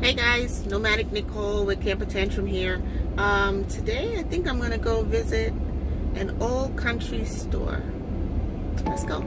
Hey guys, Nomadic Nicole with Camper Tantrum here. Um, today I think I'm gonna go visit an old country store. Let's go.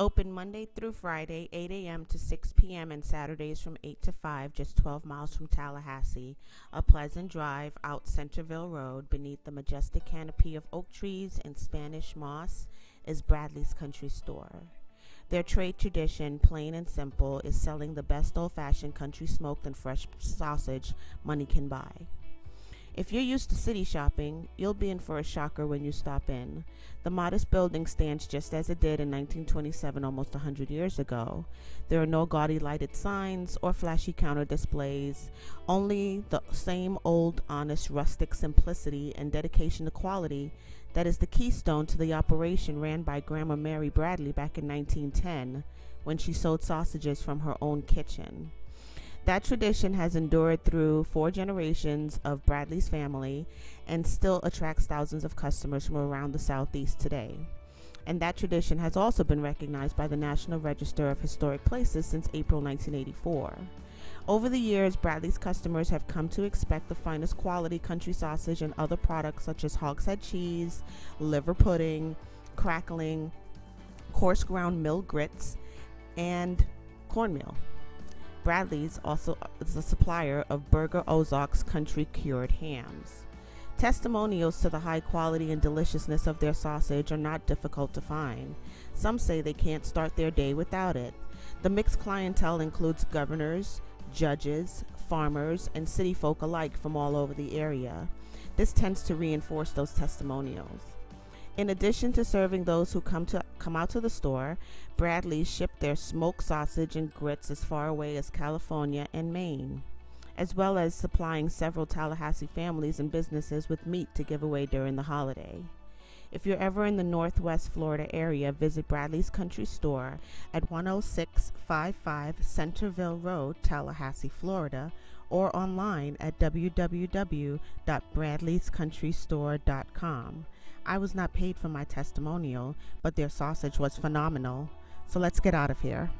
Open Monday through Friday, 8 a.m. to 6 p.m., and Saturdays from 8 to 5, just 12 miles from Tallahassee. A pleasant drive out Centerville Road beneath the majestic canopy of oak trees and Spanish moss is Bradley's Country Store. Their trade tradition, plain and simple, is selling the best old fashioned country smoked and fresh sausage money can buy. If you're used to city shopping, you'll be in for a shocker when you stop in. The modest building stands just as it did in 1927, almost 100 years ago. There are no gaudy lighted signs or flashy counter displays, only the same old, honest, rustic simplicity and dedication to quality that is the keystone to the operation ran by Grandma Mary Bradley back in 1910 when she sold sausages from her own kitchen. That tradition has endured through four generations of Bradley's family and still attracts thousands of customers from around the Southeast today. And that tradition has also been recognized by the National Register of Historic Places since April 1984. Over the years, Bradley's customers have come to expect the finest quality country sausage and other products such as hogshead cheese, liver pudding, crackling, coarse ground mill grits, and cornmeal. Bradley's also is a supplier of Burger Ozark's country cured hams. Testimonials to the high quality and deliciousness of their sausage are not difficult to find. Some say they can't start their day without it. The mixed clientele includes governors, judges, farmers, and city folk alike from all over the area. This tends to reinforce those testimonials. In addition to serving those who come to come out to the store, Bradley shipped their smoked sausage and grits as far away as California and Maine, as well as supplying several Tallahassee families and businesses with meat to give away during the holiday. If you're ever in the Northwest Florida area, visit Bradley's Country Store at 10655 Centerville Road, Tallahassee, Florida, or online at www.bradleyscountrystore.com. I was not paid for my testimonial, but their sausage was phenomenal. So let's get out of here.